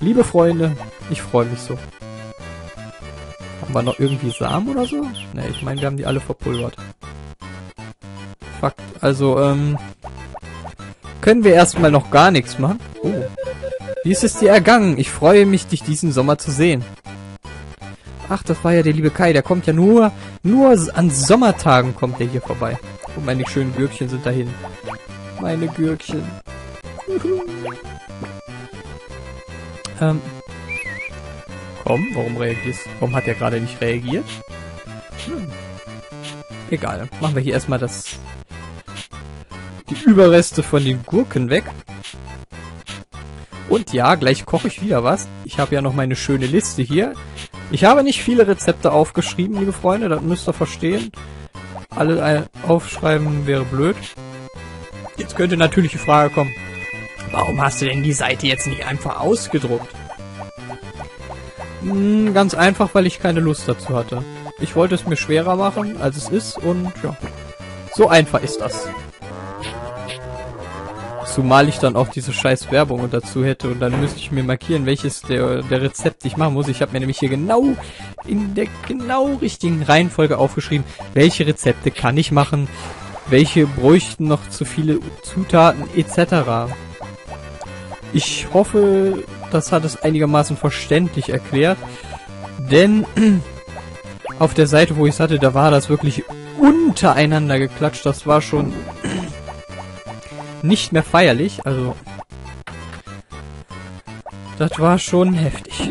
Liebe Freunde, ich freue mich so. Haben wir noch irgendwie Samen oder so? Ne, ich meine, wir haben die alle verpulvert. Fakt. Also, ähm... Können wir erstmal noch gar nichts machen? Oh. Wie ist es dir ergangen? Ich freue mich, dich diesen Sommer zu sehen. Ach, das war ja der liebe Kai. Der kommt ja nur, nur an Sommertagen kommt der hier vorbei. Und meine schönen Gürkchen sind dahin. Meine Gürkchen. Ähm. Komm, warum reagierst Warum hat er gerade nicht reagiert? Hm. Egal. Machen wir hier erstmal das... Die Überreste von den Gurken weg. Und ja, gleich koche ich wieder was. Ich habe ja noch meine schöne Liste hier. Ich habe nicht viele Rezepte aufgeschrieben, liebe Freunde, das müsst ihr verstehen. Alle aufschreiben wäre blöd. Jetzt könnte natürlich die Frage kommen, warum hast du denn die Seite jetzt nicht einfach ausgedruckt? Hm, ganz einfach, weil ich keine Lust dazu hatte. Ich wollte es mir schwerer machen, als es ist und ja, so einfach ist das. Zumal ich dann auch diese scheiß Werbung dazu hätte und dann müsste ich mir markieren, welches der, der Rezept ich machen muss. Ich habe mir nämlich hier genau in der genau richtigen Reihenfolge aufgeschrieben, welche Rezepte kann ich machen, welche bräuchten noch zu viele Zutaten etc. Ich hoffe, das hat es einigermaßen verständlich erklärt, denn auf der Seite, wo ich es hatte, da war das wirklich untereinander geklatscht. Das war schon nicht mehr feierlich, also das war schon heftig.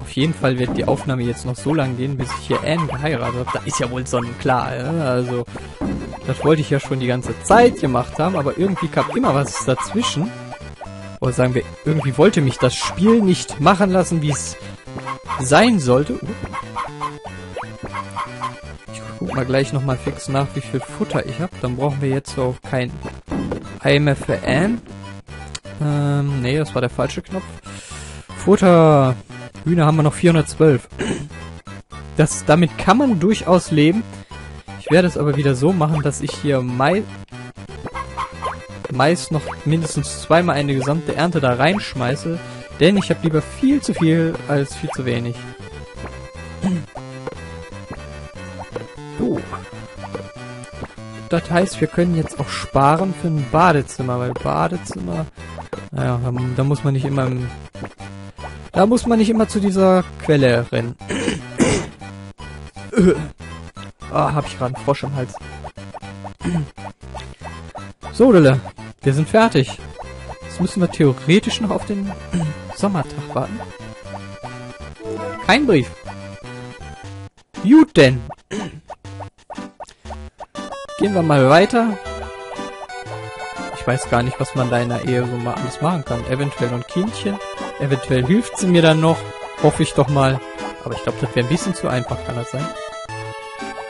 Auf jeden Fall wird die Aufnahme jetzt noch so lang gehen, bis ich hier Anne geheiratet habe. Da ist ja wohl sonnenklar, ja? also das wollte ich ja schon die ganze Zeit gemacht haben, aber irgendwie kam immer was dazwischen. Oder sagen wir, irgendwie wollte mich das Spiel nicht machen lassen, wie es sein sollte. Uh guck mal gleich nochmal fix nach, wie viel Futter ich habe. Dann brauchen wir jetzt so kein IMFN. Ähm, nee, das war der falsche Knopf. Futter. Hühner haben wir noch 412. Das, damit kann man durchaus leben. Ich werde es aber wieder so machen, dass ich hier Mai, meist noch mindestens zweimal eine gesamte Ernte da reinschmeiße. Denn ich habe lieber viel zu viel als viel zu wenig. So. Das heißt, wir können jetzt auch sparen für ein Badezimmer, weil Badezimmer... Naja, da, da muss man nicht immer... Im, da muss man nicht immer zu dieser Quelle rennen. Ah, hab ich gerade einen Frosch am Hals. So, Lille. Wir sind fertig. Jetzt müssen wir theoretisch noch auf den Sommertag warten. Kein Brief. Gut denn. Gehen wir mal weiter. Ich weiß gar nicht, was man da in der Ehe so mal alles machen kann. Eventuell noch ein Kindchen. Eventuell hilft sie mir dann noch. Hoffe ich doch mal. Aber ich glaube, das wäre ein bisschen zu einfach, kann das sein?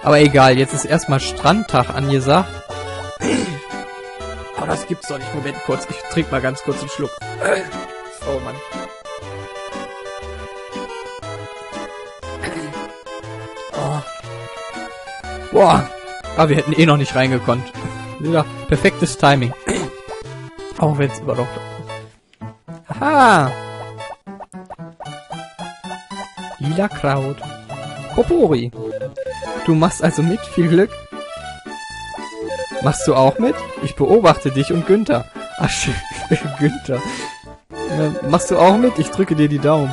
Aber egal, jetzt ist erstmal Strandtag angesagt. Aber das gibt's doch nicht. Moment kurz, ich trinke mal ganz kurz einen Schluck. Oh Mann. Oh. Boah. Ah, wir hätten eh noch nicht reingekonnt. Ja, perfektes Timing. Auch wenn es überlockt. Haha! Lila Kraut. Popori. Du machst also mit, viel Glück. Machst du auch mit? Ich beobachte dich und Günther. Ach, schön, Günther. Ja, machst du auch mit? Ich drücke dir die Daumen.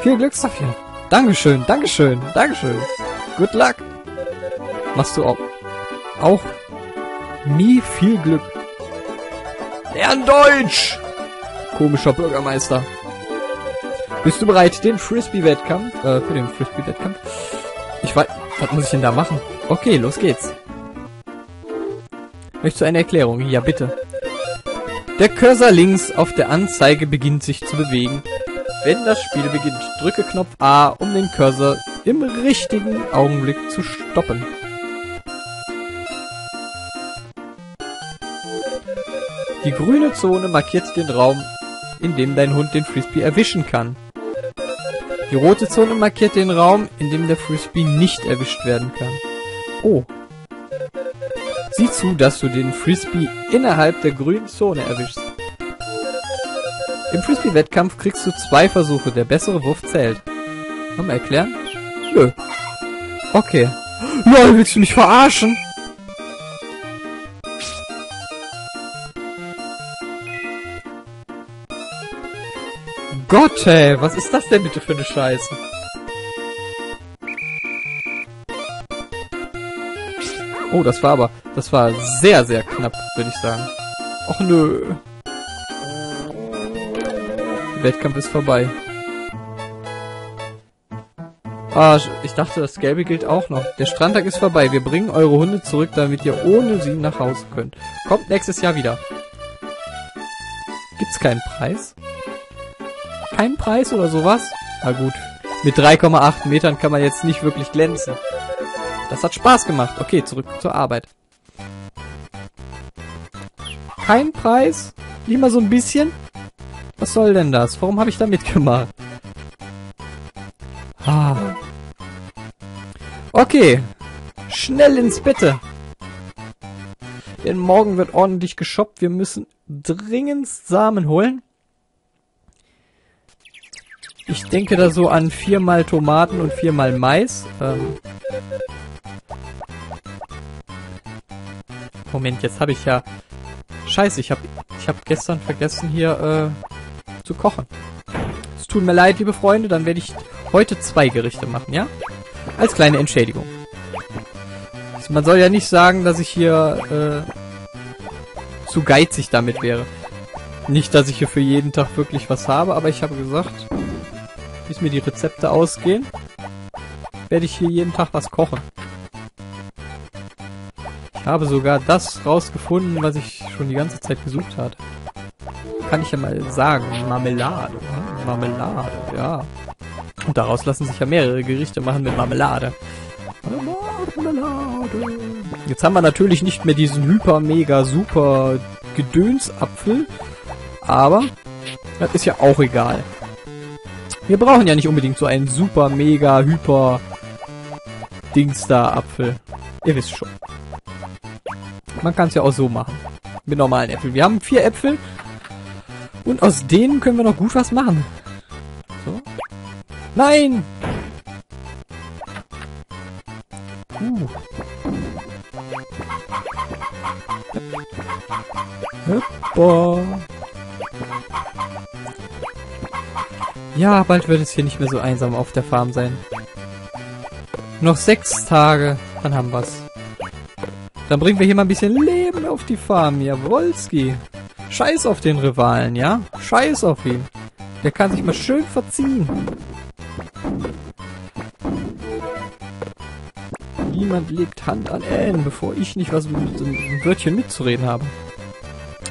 Viel Glück, Sophia. Dankeschön, Dankeschön, Dankeschön. Good luck. Machst du auch. Auch. Nie viel Glück. Lern Deutsch! Komischer Bürgermeister. Bist du bereit, den Frisbee-Wettkampf, äh, für den Frisbee-Wettkampf? Ich weiß, was muss ich denn da machen? Okay, los geht's. Möchtest du eine Erklärung? Ja, bitte. Der Cursor links auf der Anzeige beginnt sich zu bewegen. Wenn das Spiel beginnt, drücke Knopf A, um den Cursor im richtigen Augenblick zu stoppen. Die grüne Zone markiert den Raum, in dem dein Hund den Frisbee erwischen kann. Die rote Zone markiert den Raum, in dem der Frisbee nicht erwischt werden kann. Oh. Sieh zu, dass du den Frisbee innerhalb der grünen Zone erwischst. Im Frisbee-Wettkampf kriegst du zwei Versuche. Der bessere Wurf zählt. Wollen wir erklären? Nö. Okay. Lol, willst du mich verarschen? Gott, ey, was ist das denn bitte für eine Scheiße? Oh, das war aber, das war sehr, sehr knapp, würde ich sagen. Och nö. Wettkampf ist vorbei. Ah, ich dachte, das Gelbe gilt auch noch. Der Strandtag ist vorbei. Wir bringen eure Hunde zurück, damit ihr ohne sie nach Hause könnt. Kommt nächstes Jahr wieder. Gibt's keinen Preis? Keinen Preis oder sowas? Na gut. Mit 3,8 Metern kann man jetzt nicht wirklich glänzen. Das hat Spaß gemacht. Okay, zurück zur Arbeit. Kein Preis? Nicht mal so ein bisschen? Was soll denn das? Warum habe ich da mitgemacht? Ah. Okay. Schnell ins Bette. Denn morgen wird ordentlich geshoppt. Wir müssen dringend Samen holen. Ich denke da so an viermal Tomaten und viermal Mais. Ähm Moment, jetzt habe ich ja... Scheiße, ich habe ich hab gestern vergessen hier äh, zu kochen. Es tut mir leid, liebe Freunde, dann werde ich heute zwei Gerichte machen, ja? Als kleine Entschädigung. Also man soll ja nicht sagen, dass ich hier äh, zu geizig damit wäre. Nicht, dass ich hier für jeden Tag wirklich was habe, aber ich habe gesagt, bis mir die Rezepte ausgehen, werde ich hier jeden Tag was kochen. Ich habe sogar das rausgefunden, was ich schon die ganze Zeit gesucht hatte. Kann ich ja mal sagen. Marmelade. Hm? Marmelade, ja. Und daraus lassen sich ja mehrere Gerichte machen mit Marmelade. Marmelade. Jetzt haben wir natürlich nicht mehr diesen hyper, mega, super Gedönsapfel. Aber das ist ja auch egal. Wir brauchen ja nicht unbedingt so einen super, mega, hyper Dings da Apfel. Ihr wisst schon. Man kann es ja auch so machen. Mit normalen Äpfeln. Wir haben vier Äpfel. Und aus denen können wir noch gut was machen. So. Nein! Uh. Hüppa. Ja, bald wird es hier nicht mehr so einsam auf der Farm sein. Noch sechs Tage, dann haben wir's. Dann bringen wir hier mal ein bisschen Leben auf die Farm, Jawolski. Scheiß auf den Rivalen, ja? Scheiß auf ihn. Der kann sich mal schön verziehen. Niemand legt Hand an Ellen, bevor ich nicht was mit einem Wörtchen mitzureden habe.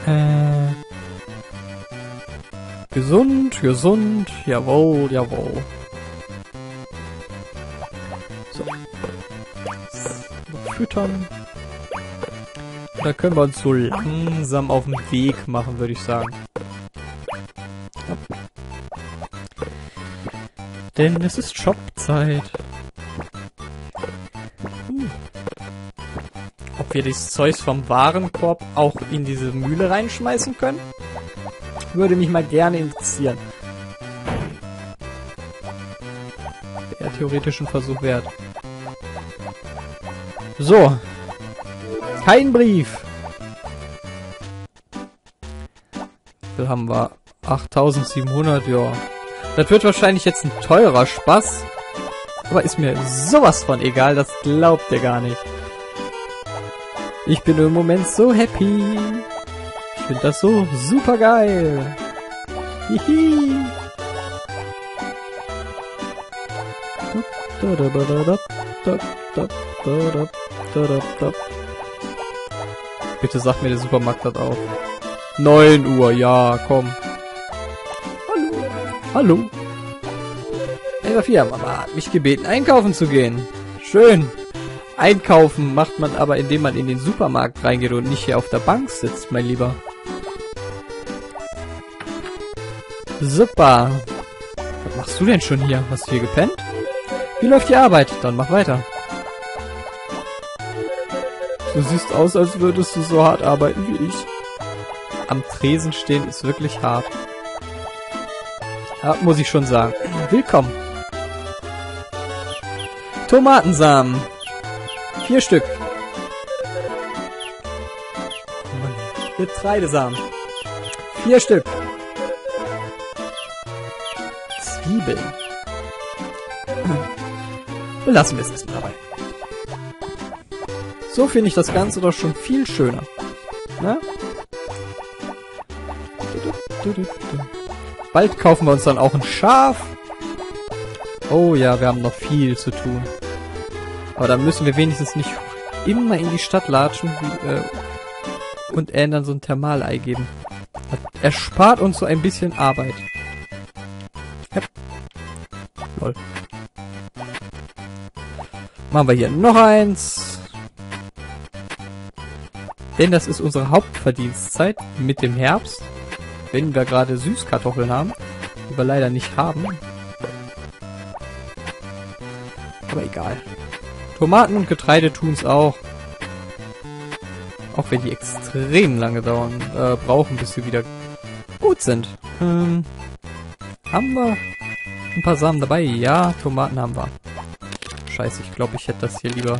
Äh... Gesund, gesund, jawohl, jawohl. So. Füttern. Da können wir uns so langsam auf den Weg machen, würde ich sagen. Denn es ist Shopzeit. Hm. Ob wir das Zeug vom Warenkorb auch in diese Mühle reinschmeißen können? Würde mich mal gerne interessieren. Wäre theoretisch ein Versuch wert. So. Kein Brief. Wie haben wir? 8700, ja. Das wird wahrscheinlich jetzt ein teurer Spaß. Aber ist mir sowas von egal, das glaubt ihr gar nicht. Ich bin im Moment so happy finde das so super geil. Hihi. Bitte sag mir, der Supermarkt hat auf. 9 Uhr, ja, komm. Hallo. Hallo. 4, Mama hat mich gebeten, einkaufen zu gehen. Schön. Einkaufen macht man aber, indem man in den Supermarkt reingeht und nicht hier auf der Bank sitzt, mein Lieber. Super. Was machst du denn schon hier? Hast du hier gepennt? Wie läuft die Arbeit? Dann mach weiter. Du siehst aus, als würdest du so hart arbeiten wie ich. Am Tresen stehen ist wirklich hart. Ja, muss ich schon sagen. Willkommen. Tomatensamen. Vier Stück. Getreidesamen. Vier Stück. Zwiebeln. Belassen wir es erstmal dabei. So finde ich das Ganze doch schon viel schöner. Na? Bald kaufen wir uns dann auch ein Schaf. Oh ja, wir haben noch viel zu tun. Aber dann müssen wir wenigstens nicht immer in die Stadt latschen wie, äh, und ändern so ein Thermalei geben. Das erspart uns so ein bisschen Arbeit. Lol. Machen wir hier noch eins. Denn das ist unsere Hauptverdienstzeit mit dem Herbst. Wenn wir gerade Süßkartoffeln haben. Die wir leider nicht haben. Aber egal. Tomaten und Getreide tun es auch. Auch wenn die extrem lange dauern, äh, brauchen, bis sie wieder gut sind. Ähm, haben wir ein paar Samen dabei? Ja, Tomaten haben wir. Scheiße, ich glaube, ich hätte das hier lieber...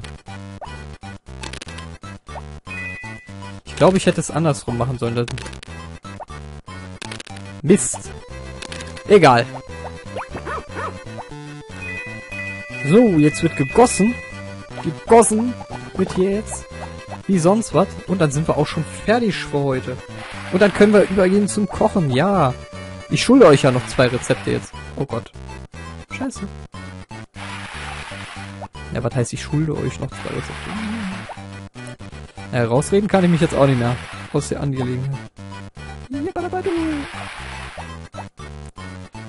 Ich glaube, ich hätte es andersrum machen sollen. Mist. Egal. So, jetzt wird gegossen. Gegossen wird hier jetzt. Wie sonst was. Und dann sind wir auch schon fertig für heute. Und dann können wir übergehen zum Kochen. Ja. Ich schulde euch ja noch zwei Rezepte jetzt. Oh Gott. Scheiße. Ja, was heißt, ich schulde euch noch zwei Rezepte? Ja, rausreden kann ich mich jetzt auch nicht mehr. Aus der Angelegenheit.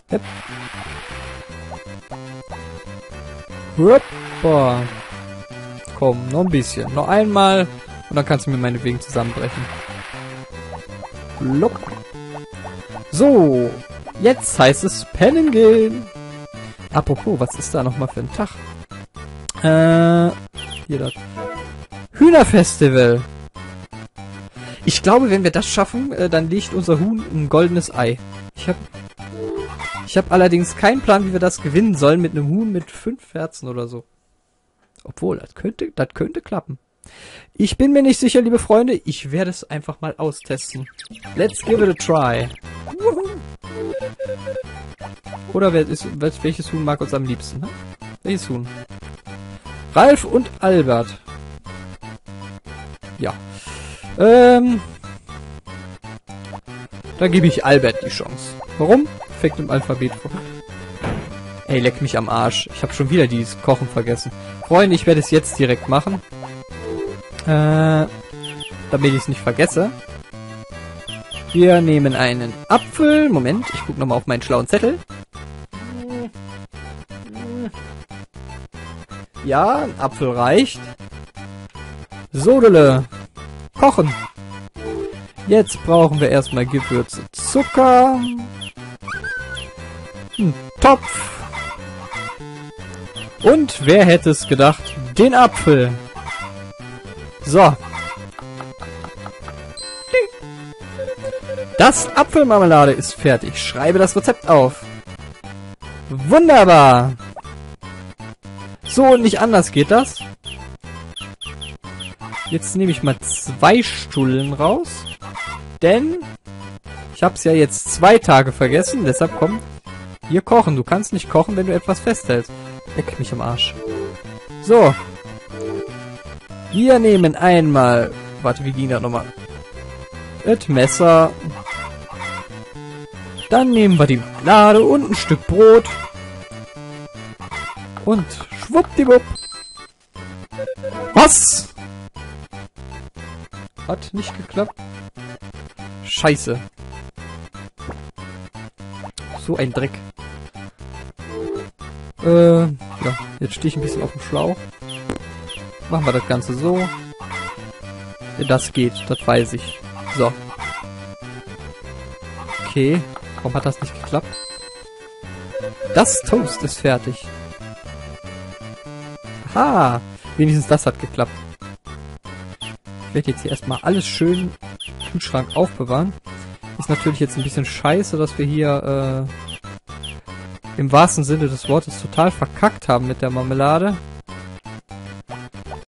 Hep. Hoppa. Komm, noch ein bisschen. Noch einmal. Und dann kannst du mir meinetwegen zusammenbrechen. Block. So. Jetzt heißt es pennen gehen. Apropos, was ist da nochmal für ein Tag? Äh, hier das. Hühnerfestival. Ich glaube, wenn wir das schaffen, äh, dann legt unser Huhn ein goldenes Ei. Ich habe ich hab allerdings keinen Plan, wie wir das gewinnen sollen mit einem Huhn mit fünf Herzen oder so. Obwohl, das könnte, das könnte klappen. Ich bin mir nicht sicher, liebe Freunde. Ich werde es einfach mal austesten. Let's give it a try. Oder wer ist, welches Huhn mag uns am liebsten? Ne? Welches Huhn? Ralf und Albert. Ja. Ähm. Da gebe ich Albert die Chance. Warum? Fängt im Alphabet vor. Ey, leck mich am Arsch. Ich habe schon wieder dieses Kochen vergessen. Freunde, ich werde es jetzt direkt machen. Äh, damit ich es nicht vergesse. Wir nehmen einen Apfel. Moment, ich gucke nochmal auf meinen schlauen Zettel. Ja, ein Apfel reicht. Sodele. Kochen. Jetzt brauchen wir erstmal Gewürze. Zucker. Ein Topf. Und wer hätte es gedacht? Den Apfel. So. Das Apfelmarmelade ist fertig. Schreibe das Rezept auf. Wunderbar. So und nicht anders geht das. Jetzt nehme ich mal zwei Stullen raus. Denn ich habe es ja jetzt zwei Tage vergessen. Deshalb kommt hier kochen. Du kannst nicht kochen, wenn du etwas festhältst. Leck mich am Arsch. So. Wir nehmen einmal... Warte, wie ging das nochmal? Das Messer. Dann nehmen wir die Lade und ein Stück Brot. Und schwuppdiwupp. Was? Hat nicht geklappt. Scheiße. So ein Dreck. Äh, ja, jetzt stehe ich ein bisschen auf dem Schlauch. Machen wir das Ganze so. Das geht, das weiß ich. So. Okay, warum hat das nicht geklappt? Das Toast ist fertig. Aha, wenigstens das hat geklappt. werde jetzt hier erstmal alles schön im Kühlschrank aufbewahren. Ist natürlich jetzt ein bisschen scheiße, dass wir hier äh, im wahrsten Sinne des Wortes total verkackt haben mit der Marmelade.